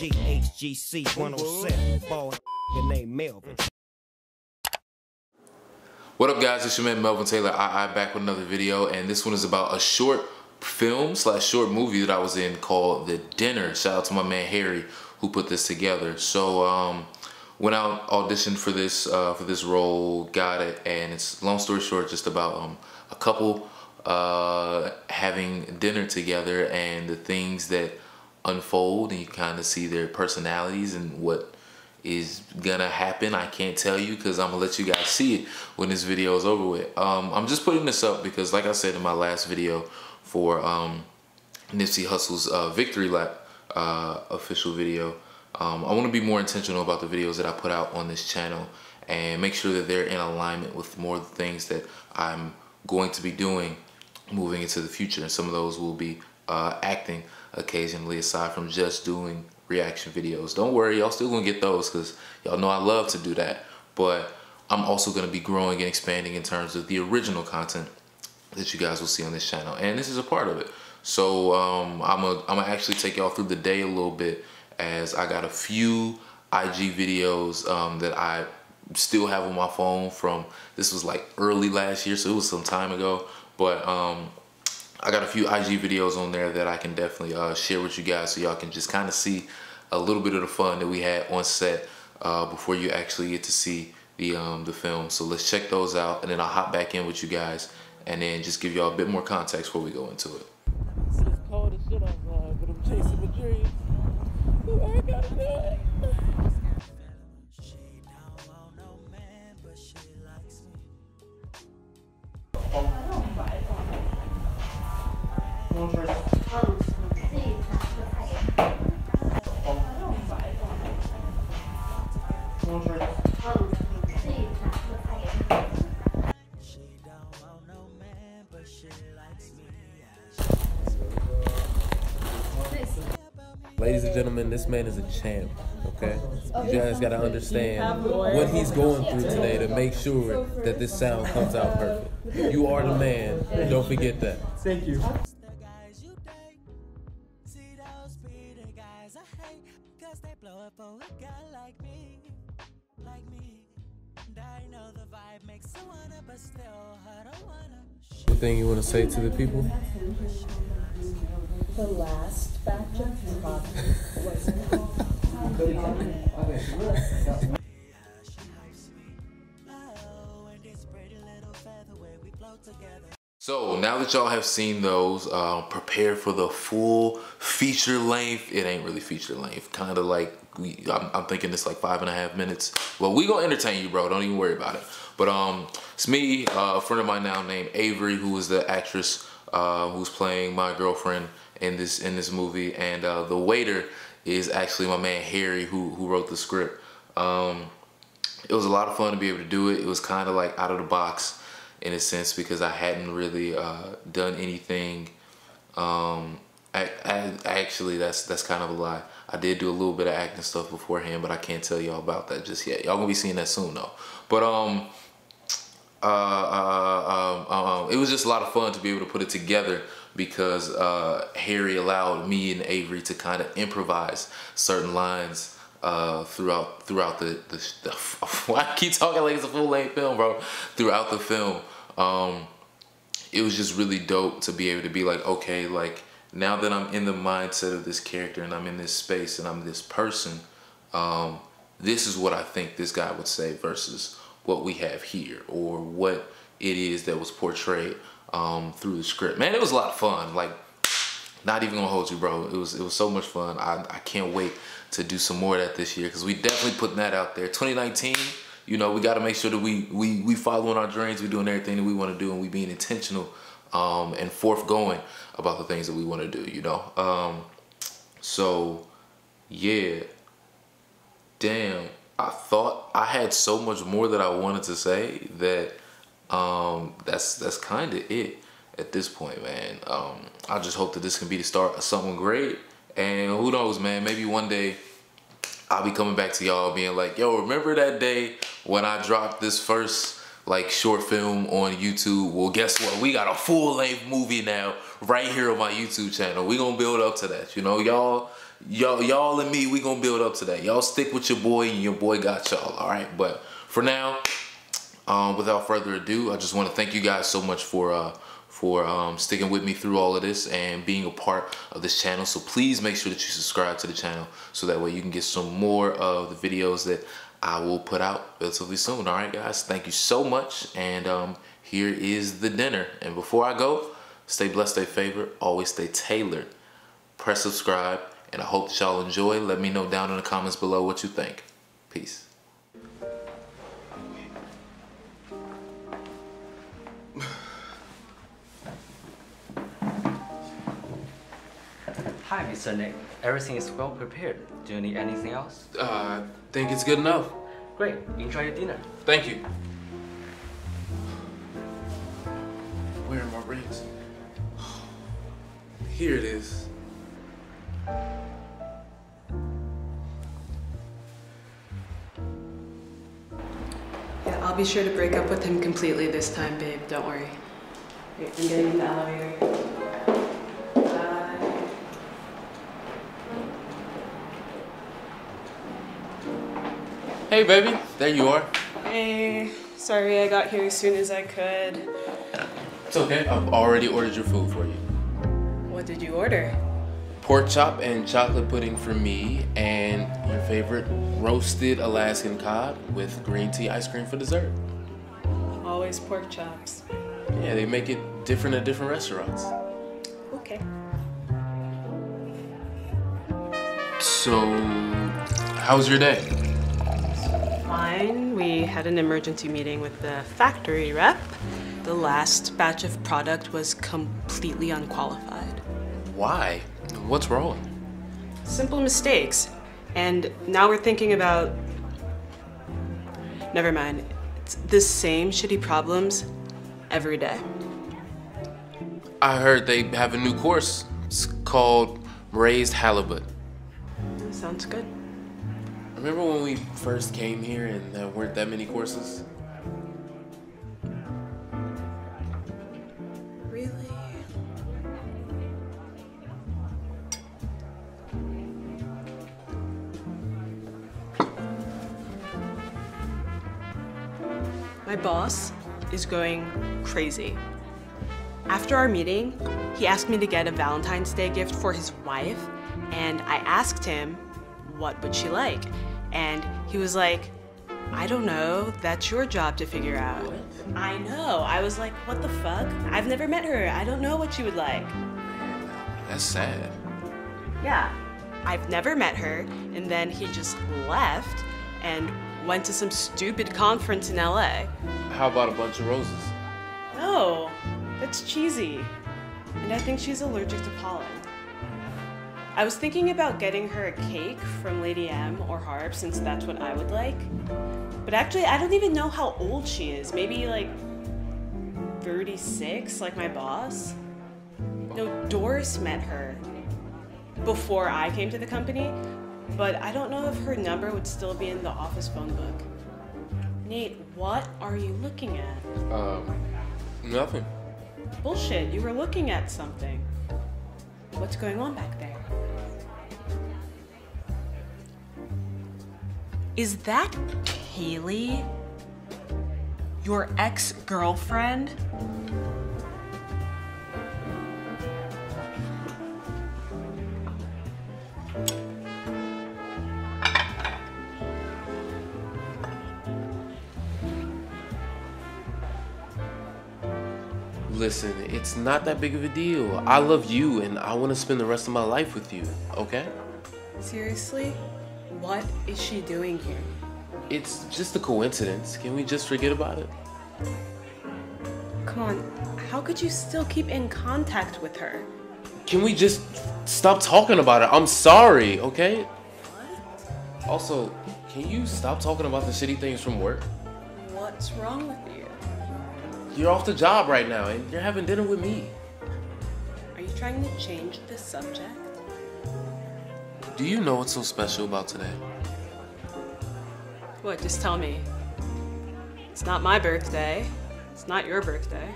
GHGC 107. Ball your name Melvin. What up guys, it's your man Melvin Taylor I, I back with another video and this one is about a short film slash short movie that I was in called The Dinner. Shout out to my man Harry who put this together. So um, went out auditioned for this uh, for this role, got it, and it's long story short just about um, a couple uh, having dinner together and the things that unfold and you kind of see their personalities and what is gonna happen. I can't tell you because I'm gonna let you guys see it when this video is over with. Um, I'm just putting this up because like I said in my last video for um, Nipsey Hussle's uh, victory lap uh, official video um, I want to be more intentional about the videos that I put out on this channel and make sure that they're in alignment with more of the things that I'm going to be doing moving into the future. And some of those will be uh, acting occasionally aside from just doing reaction videos. Don't worry, y'all still gonna get those because y'all know I love to do that. But I'm also gonna be growing and expanding in terms of the original content that you guys will see on this channel. And this is a part of it. So um, I'm gonna I'm actually take y'all through the day a little bit as I got a few IG videos um, that I still have on my phone from, this was like early last year, so it was some time ago. But um, I got a few IG videos on there that I can definitely uh, share with you guys so y'all can just kind of see a little bit of the fun that we had on set uh, before you actually get to see the um, the film. So let's check those out and then I'll hop back in with you guys and then just give y'all a bit more context before we go into it. It's cold as shit outside, but I'm chasing my dreams. I gotta do it. Ladies and gentlemen, this man is a champ. Okay, you guys gotta understand what he's going through today to make sure that this sound comes out perfect. You are the man. Don't forget that. Thank you. Anything you want to say to the people? The last batch of product So now that y'all have seen those, uh, prepare for the full feature length. It ain't really feature length, kind of like we. I'm, I'm, thinking it's like five and a half minutes. Well, we gonna entertain you, bro. Don't even worry about it. But um, it's me, uh, a friend of mine now named Avery, who is the actress uh, who's playing my girlfriend in this in this movie, and uh, the waiter is actually my man Harry, who who wrote the script. Um, it was a lot of fun to be able to do it. It was kind of like out of the box in a sense because I hadn't really uh, done anything. Um, I, I, actually, that's that's kind of a lie. I did do a little bit of acting stuff beforehand, but I can't tell y'all about that just yet. Y'all gonna be seeing that soon though. But um, uh, uh, um, um, it was just a lot of fun to be able to put it together because uh, Harry allowed me and Avery to kind of improvise certain lines uh, throughout throughout the, the, the I keep talking like it's a full length film, bro. Throughout the film, um, it was just really dope to be able to be like, okay, like now that I'm in the mindset of this character and I'm in this space and I'm this person, um, this is what I think this guy would say versus what we have here or what it is that was portrayed um, through the script. Man, it was a lot of fun. Like, not even gonna hold you, bro. It was it was so much fun. I, I can't wait to do some more of that this year because we definitely putting that out there. 2019, you know, we got to make sure that we we we following our dreams. We doing everything that we want to do, and we being intentional um, and forthgoing about the things that we want to do. You know, um, so yeah, damn. I thought I had so much more that I wanted to say that um, that's that's kind of it at this point, man. Um, I just hope that this can be the start of something great. And who knows, man, maybe one day I'll be coming back to y'all being like, yo, remember that day when I dropped this first like short film on YouTube? Well, guess what? We got a full length movie now right here on my YouTube channel. We gonna build up to that. You know, y'all y'all, y'all and me, we gonna build up today. Y'all stick with your boy, and your boy got y'all. All right, but for now, um, without further ado, I just want to thank you guys so much for uh, for um, sticking with me through all of this and being a part of this channel. So please make sure that you subscribe to the channel so that way you can get some more of the videos that I will put out relatively soon. All right, guys, thank you so much. And um, here is the dinner. And before I go, stay blessed, stay favored, always stay tailored. Press subscribe, and I hope that y'all enjoy. Let me know down in the comments below what you think. Peace. Hi, Mr. Nick. Everything is well prepared. Do you need anything else? Uh, I think it's good enough. Great. Enjoy your dinner. Thank you. Where are my rings? Here it is. Be sure to break up with him completely this time, babe. Don't worry. Wait, I'm getting in the elevator. Bye. Hey, baby. There you are. Hey, sorry I got here as soon as I could. It's okay. I've already ordered your food for you. What did you order? Pork chop and chocolate pudding for me, and your favorite roasted Alaskan cod with green tea ice cream for dessert. Always pork chops. Yeah, they make it different at different restaurants. Okay. So, how was your day? Fine. We had an emergency meeting with the factory rep. The last batch of product was completely unqualified. Why? What's wrong? Simple mistakes. And now we're thinking about. Never mind. It's the same shitty problems every day. I heard they have a new course. It's called Raised Halibut. Sounds good. Remember when we first came here and there weren't that many courses? Boss is going crazy. After our meeting, he asked me to get a Valentine's Day gift for his wife, and I asked him, what would she like? And he was like, I don't know, that's your job to figure out. I know. I was like, what the fuck? I've never met her. I don't know what she would like. That's sad. Yeah. I've never met her, and then he just left and went to some stupid conference in LA. How about a bunch of roses? No, that's cheesy. And I think she's allergic to pollen. I was thinking about getting her a cake from Lady M or Harp since that's what I would like. But actually, I don't even know how old she is. Maybe like 36, like my boss? No, Doris met her before I came to the company, but I don't know if her number would still be in the office phone book. Nate, what are you looking at? Um, nothing. Bullshit, you were looking at something. What's going on back there? Is that Kaylee? Your ex girlfriend? Listen, it's not that big of a deal. I love you and I want to spend the rest of my life with you, okay? Seriously? What is she doing here? It's just a coincidence. Can we just forget about it? Come on, how could you still keep in contact with her? Can we just stop talking about it? I'm sorry, okay? Also, can you stop talking about the shitty things from work? What's wrong with you? You're off the job right now and you're having dinner with me. Are you trying to change the subject? Do you know what's so special about today? What, just tell me. It's not my birthday. It's not your birthday.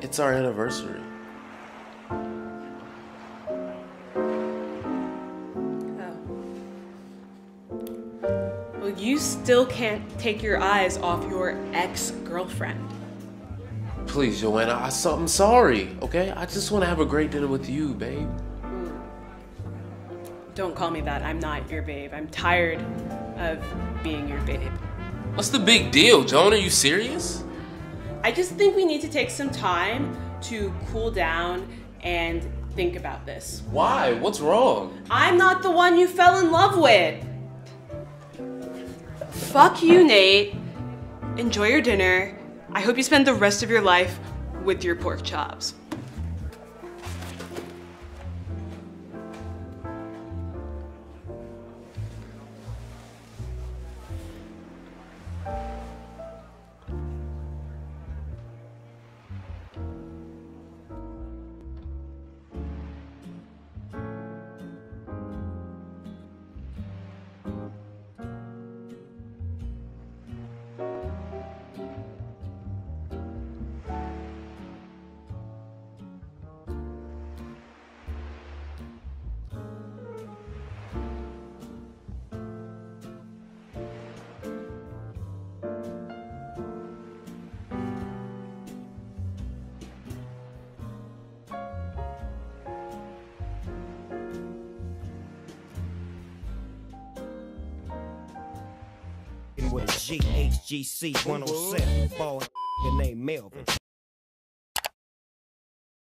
It's our anniversary. You still can't take your eyes off your ex girlfriend. Please, Joanna, I, I'm sorry, okay? I just want to have a great dinner with you, babe. Hmm. Don't call me that. I'm not your babe. I'm tired of being your babe. What's the big deal, Joan? Are you serious? I just think we need to take some time to cool down and think about this. Why? What's wrong? I'm not the one you fell in love with. Fuck you, Nate. Enjoy your dinner. I hope you spend the rest of your life with your pork chops. With a GHGC 107, boy, your name Melvin.